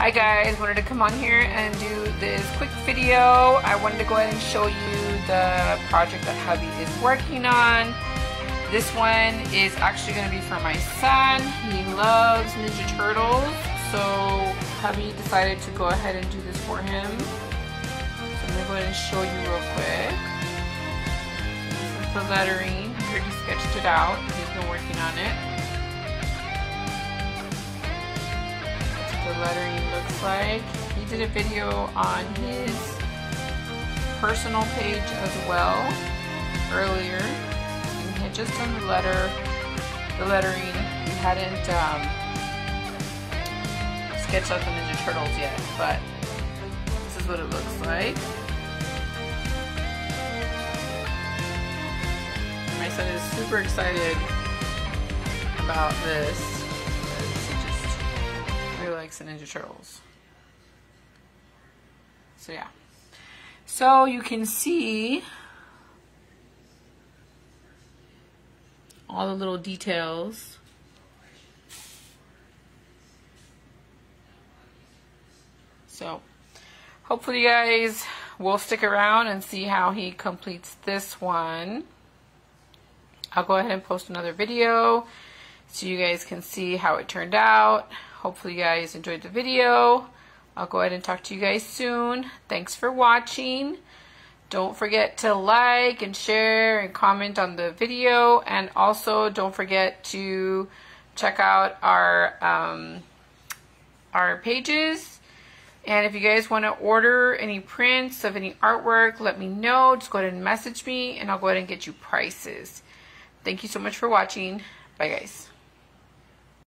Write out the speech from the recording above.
Hi guys, wanted to come on here and do this quick video. I wanted to go ahead and show you the project that hubby is working on. This one is actually going to be for my son. He loves Ninja Turtles, so hubby decided to go ahead and do this for him. So I'm going to go ahead and show you real quick. This is the lettering. Here already sketched it out. He's been working on it. Lettering looks like. He did a video on his personal page as well earlier. And he had just done the letter, the lettering. He hadn't um, sketched out the Ninja Turtles yet, but this is what it looks like. My son is super excited about this likes the Ninja Turtles. So yeah. So you can see all the little details. So hopefully you guys will stick around and see how he completes this one. I'll go ahead and post another video so you guys can see how it turned out. Hopefully you guys enjoyed the video. I'll go ahead and talk to you guys soon. Thanks for watching. Don't forget to like and share and comment on the video. And also don't forget to check out our, um, our pages. And if you guys want to order any prints of any artwork, let me know. Just go ahead and message me and I'll go ahead and get you prices. Thank you so much for watching. Bye guys.